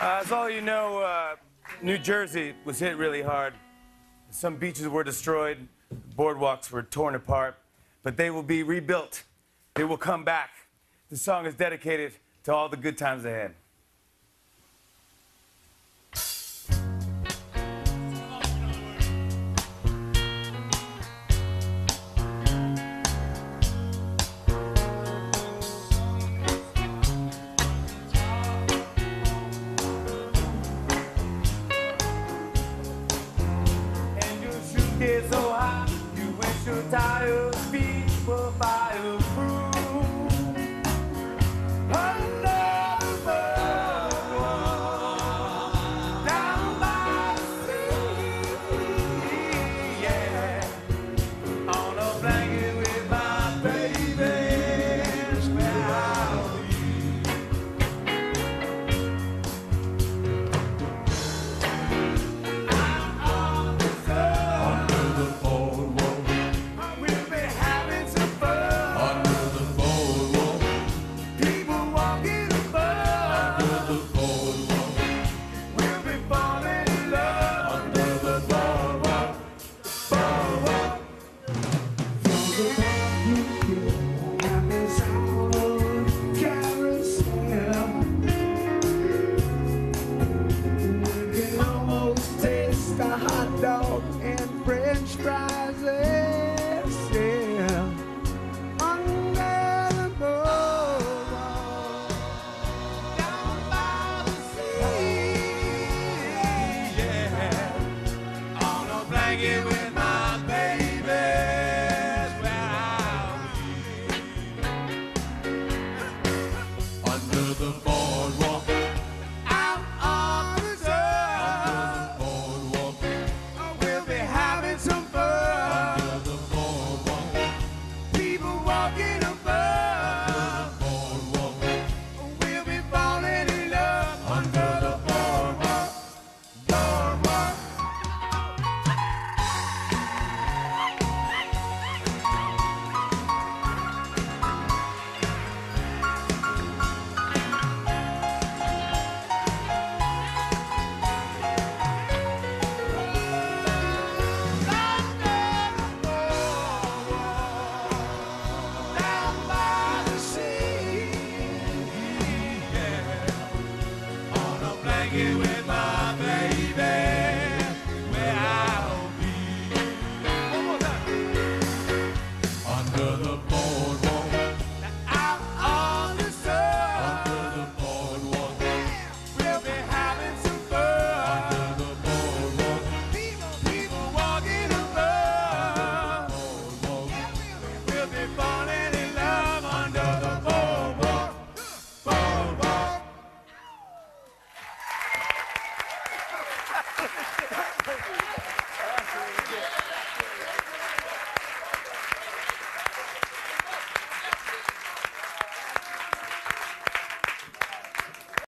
Uh, as all you know, uh, New Jersey was hit really hard. Some beaches were destroyed, boardwalks were torn apart, but they will be rebuilt. They will come back. This song is dedicated to all the good times ahead. the boardwalk, here Obrigado.